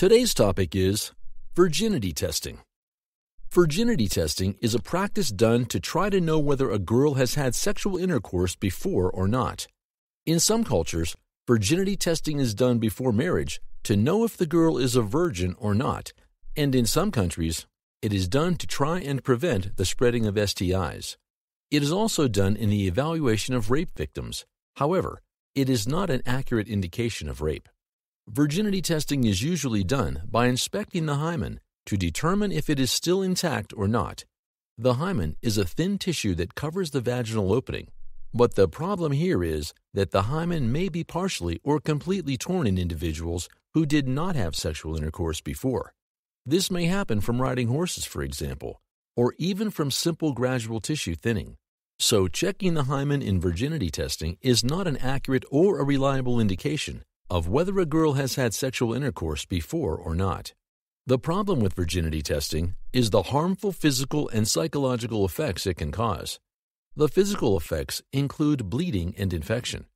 Today's topic is virginity testing. Virginity testing is a practice done to try to know whether a girl has had sexual intercourse before or not. In some cultures, virginity testing is done before marriage to know if the girl is a virgin or not, and in some countries, it is done to try and prevent the spreading of STIs. It is also done in the evaluation of rape victims. However, it is not an accurate indication of rape. Virginity testing is usually done by inspecting the hymen to determine if it is still intact or not. The hymen is a thin tissue that covers the vaginal opening, but the problem here is that the hymen may be partially or completely torn in individuals who did not have sexual intercourse before. This may happen from riding horses, for example, or even from simple gradual tissue thinning. So, checking the hymen in virginity testing is not an accurate or a reliable indication of whether a girl has had sexual intercourse before or not. The problem with virginity testing is the harmful physical and psychological effects it can cause. The physical effects include bleeding and infection,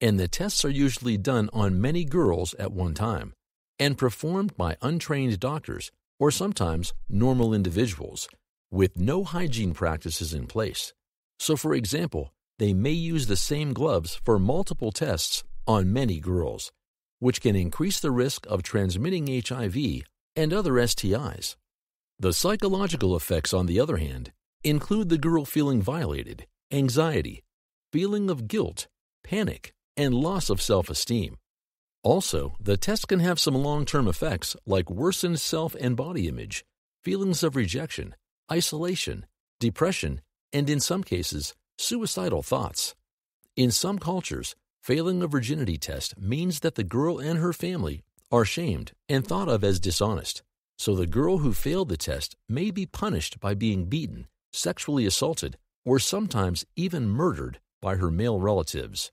and the tests are usually done on many girls at one time and performed by untrained doctors or sometimes normal individuals with no hygiene practices in place. So, for example, they may use the same gloves for multiple tests on many girls, which can increase the risk of transmitting HIV and other STIs. The psychological effects, on the other hand, include the girl feeling violated, anxiety, feeling of guilt, panic, and loss of self esteem. Also, the test can have some long term effects like worsened self and body image, feelings of rejection, isolation, depression, and in some cases, suicidal thoughts. In some cultures, Failing a virginity test means that the girl and her family are shamed and thought of as dishonest. So the girl who failed the test may be punished by being beaten, sexually assaulted, or sometimes even murdered by her male relatives.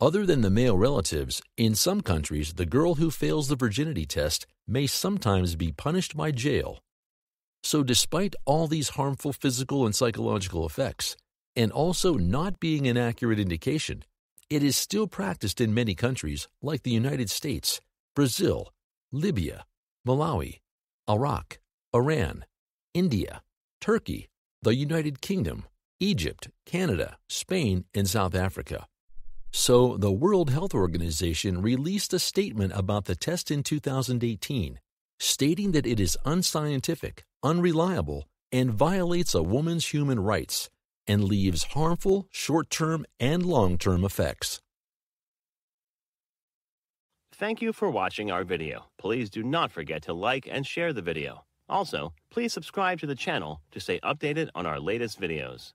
Other than the male relatives, in some countries, the girl who fails the virginity test may sometimes be punished by jail. So, despite all these harmful physical and psychological effects, and also not being an accurate indication, it is still practiced in many countries like the United States, Brazil, Libya, Malawi, Iraq, Iran, India, Turkey, the United Kingdom, Egypt, Canada, Spain, and South Africa. So, the World Health Organization released a statement about the test in 2018, stating that it is unscientific, unreliable, and violates a woman's human rights and leaves harmful short term and long term effects. Thank you for watching our video. Please do not forget to like and share the video. Also, please subscribe to the channel to stay updated on our latest videos.